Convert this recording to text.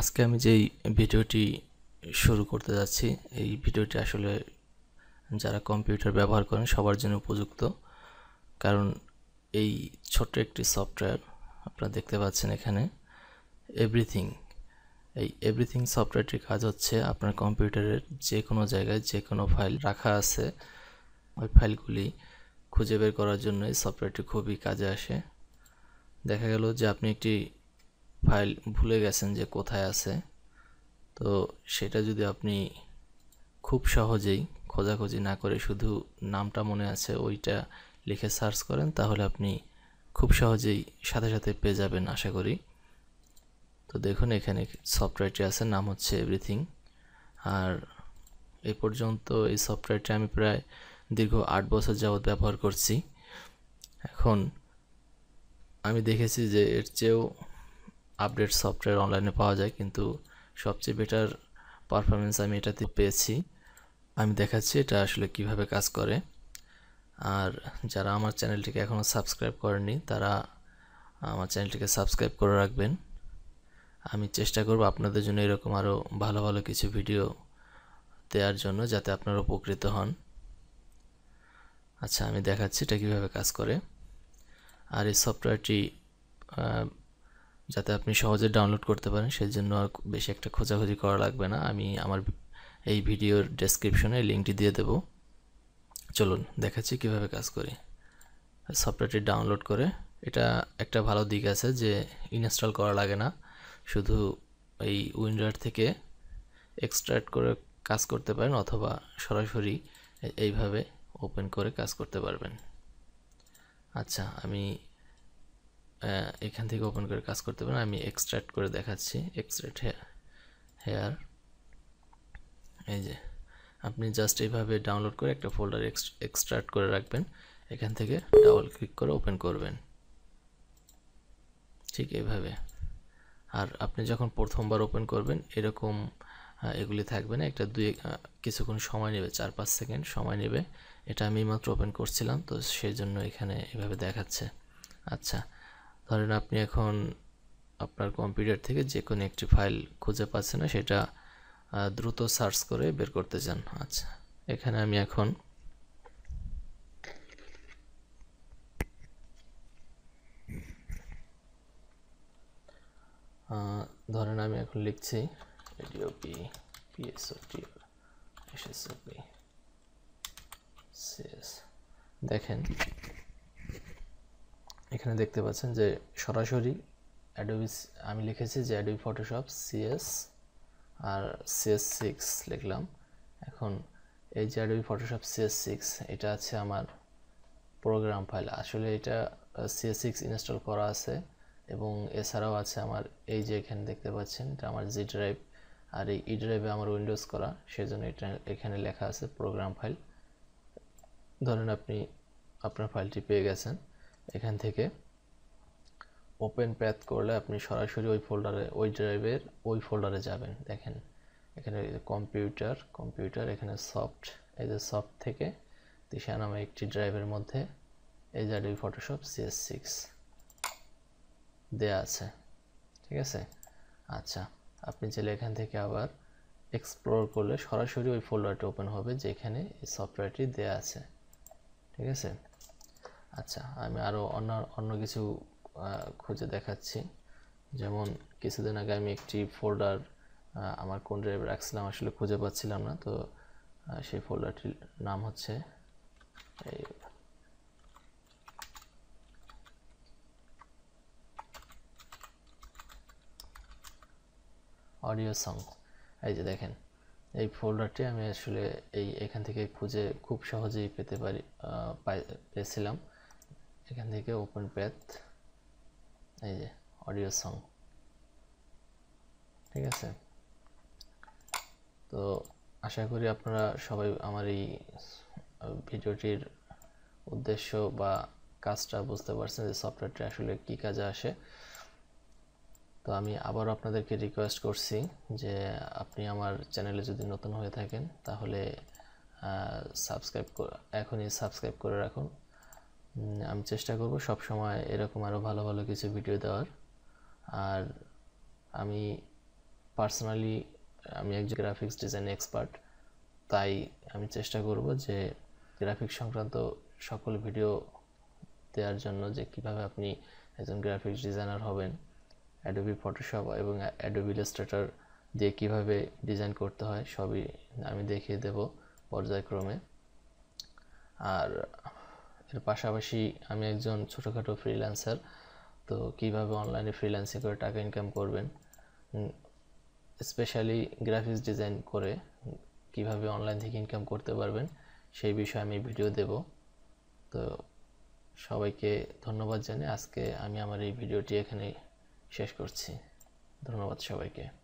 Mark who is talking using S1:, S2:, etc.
S1: আজকে আমি যেই ভিডিওটি শুরু করতে যাচ্ছি, এই ভিডিওটি আসলে যারা কম্পিউটার ব্যবহার করেন সবার জন্য উপযুক্ত। কারণ এই ছোট্ট একটি সফটওয়্যার আপনারা দেখতে পাচ্ছেন এখানে এভরিথিং এই এভরিথিং সফটওয়্যারটির কাজ হচ্ছে আপনার কম্পিউটারের যে কোনো জায়গায় যে কোনো ফাইল রাখা আছে, ওই ফাইলগুলি খুঁজে বের করার জন্য এই সফটওয়্যারটি খুবই কাজে আসে। দেখা গেল যে আপনি একটি ফাইল ভুলে গেছেন যে কোথায় আছে, তো সেটা যদি আপনি খুব সহজেই খোঁজাখুঁজি না করে শুধু নামটা মনে আছে ওইটা লিখে সার্চ করেন, তাহলে আপনি খুব সহজেই সাথে সাথে পেয়ে যাবেন আশা করি। তো দেখুন, এখানে সফটওয়্যারটি আছে, নাম হচ্ছে এভরিথিং আর এ পর্যন্ত এই সফটওয়্যারটি আমি প্রায় দীর্ঘ আট বছর যাবৎ ব্যবহার করছি। এখন আমি দেখেছি যে এর চেয়েও আপডেট সফটওয়্যার অনলাইনে পাওয়া যায়, কিন্তু সবচেয়ে বেটার পারফরমেন্স আমি এটাতে পেয়েছি। আমি দেখাচ্ছি এটা আসলে কীভাবে কাজ করে। আর যারা আমার চ্যানেলটিকে এখনও সাবস্ক্রাইব করেনি তারা আমার চ্যানেলটিকে সাবস্ক্রাইব করে রাখবেন। আমি চেষ্টা করব আপনাদের জন্য এরকম আরও ভালো ভালো কিছু ভিডিও দেওয়ার জন্য যাতে আপনারা উপকৃত হন। আচ্ছা আমি দেখাচ্ছি এটা কীভাবে কাজ করে। আর এই সফটওয়্যারটি যাতে আপনি সহজে ডাউনলোড করতে পারেন সেই জন্য আর বেশি একটা খোঁজাখুঁজি করা লাগবে না। আমি আমার এই ভিডিওর ডেসক্রিপশনে লিঙ্কটি দিয়ে দেব। চলুন, দেখাচ্ছি কীভাবে কাজ করি। সফটওয়্যারটি ডাউনলোড করে, এটা একটা ভালো দিক আছে যে ইনস্টল করা লাগে না। শুধু এই উইন্ডোর থেকে এক্সট্রাক্ট করে কাজ করতে পারেন, অথবা সরাসরি এইভাবে ওপেন করে কাজ করতে পারবেন। আচ্ছা আমি এখান থেকে ওপেন করে কাজ করতে পারেন। আমি এক্সট্রাক্ট করে দেখাচ্ছি। এক্সট্রাক্ট হেয়ার এই যে, আপনি জাস্ট এইভাবে ডাউনলোড করে একটা ফোল্ডার এক্সট্রাক্ট করে রাখবেন। এখান থেকে ডাবল ক্লিক করে ওপেন করবেন। ঠিক এইভাবে। আর আপনি যখন প্রথমবার ওপেন করবেন, এরকম এগুলি থাকবে না। একটা দুই কিছুক্ষণ সময় নেবে, চার, পাঁচ সেকেন্ড সময় নেবে। এটা আমি মাত্র ওপেন করছিলাম, তো সেই জন্য এখানে এভাবে দেখাচ্ছে। আচ্ছা ধরেন আপনি এখন আপনার কম্পিউটার থেকে যে কোনো একটি ফাইল খুঁজে পাচ্ছে না, সেটা দ্রুত সার্চ করে বের করতে চান। আচ্ছা এখানে আমি এখন ধরেন আমি এখন লিখছি এডিওপি পিএসওটি এসএসওপি সিএস দেখেন এখানে দেখতে পাচ্ছেন যে সরাসরি অ্যাডোবি আমি লিখেছি যে অ্যাডোবি ফটোশপ সিএস আর সিএস সিক্স লিখলাম। এখন এই যে অ্যাডোবি ফটোশপ সিএস সিক্স এটা আছে আমার প্রোগ্রাম ফাইল আসলে এটা সিএস সিক্স ইনস্টল করা আছে এবং এছাড়াও আছে আমার এই যে এখানে দেখতে পাচ্ছেন, এটা আমার জি ড্রাইভ আর এই ই ড্রাইভে আমার উইন্ডোজ করা, সেজন্য এটা এখানে লেখা আছে প্রোগ্রাম ফাইল ধরেন আপনি আপনার ফাইলটি পেয়ে গেছেন। এখান থেকে ওপেন প্যাথ করলে আপনি সরাসরি ওই ফোল্ডারে ওই ড্রাইভের ওই ফোল্ডারে যাবেন। দেখেন, এখানে কম্পিউটার কম্পিউটার এখানে সফট এই যে সফট থেকে দিশা নামে একটি ড্রাইভের মধ্যে এই যে ফটোশপ সিএস সিক্স দেয়া আছে। ঠিক আছে? আচ্ছা আপনি চাইলে এখান থেকে আবার এক্সপ্লোর করলে সরাসরি ওই ফোল্ডারটি ওপেন হবে যেখানে এই সফটওয়্যারটি দেয়া আছে। ঠিক আছে? আচ্ছা আমি আরও অন্য অন্য কিছু খুঁজে দেখাচ্ছি। যেমন কিছুদিন আগে আমি একটি ফোল্ডার আমার কোন ড্রাইভে রাখছিলাম, আসলে খুঁজে পাচ্ছিলাম না। তো সেই ফোল্ডারটির নাম হচ্ছে, এই অডিও সং এই যে দেখেন, এই ফোল্ডারটি আমি আসলে এই এখান থেকে খুঁজে খুব সহজেই পেতে পারি পেয়েছিলাম। এখান থেকে ওপেন প্যাথ এই যে অডিও সং ঠিক আছে? তো আশা করি আপনারা সবাই আমার এই ভিডিওটির উদ্দেশ্য বা কাজটা বুঝতে পারছেন যে সফটওয়্যারটি আসলে কী কাজে আসে। তো আমি আবার আপনাদেরকে রিকোয়েস্ট করছি যে আপনি আমার চ্যানেলে যদি নতুন হয়ে থাকেন, তাহলে সাবস্ক্রাইব এখনই সাবস্ক্রাইব করে রাখুন। আমি চেষ্টা করব সব সময় এরকম আরও ভালো ভালো কিছু ভিডিও দেওয়ার। আর আমি পার্সোনালি আমি একজন গ্রাফিক্স ডিজাইন এক্সপার্ট তাই আমি চেষ্টা করব যে গ্রাফিক্স সংক্রান্ত সকল ভিডিও দেওয়ার জন্য যে কীভাবে আপনি একজন গ্রাফিক্স ডিজাইনার হবেন অ্যাডোবি ফটোশপ এবং অ্যাডোবি ইলাস্ট্রেটর দিয়ে কীভাবে ডিজাইন করতে হয়, সবই আমি দেখিয়ে দেব পর্যায়ক্রমে। আর পাশাপাশি আমি একজন ছোটোখাটো ফ্রিল্যান্সার তো কীভাবে অনলাইনে ফ্রিল্যান্সিং করে টাকা ইনকাম করবেন? স্পেশালি গ্রাফিক্স ডিজাইন করে কীভাবে অনলাইন থেকে ইনকাম করতে পারবেন, সেই বিষয়ে আমি ভিডিও দেব। তো সবাইকে ধন্যবাদ জানিয়ে আজকে আমি আমার এই ভিডিওটি এখানে শেষ করছি। ধন্যবাদ সবাইকে।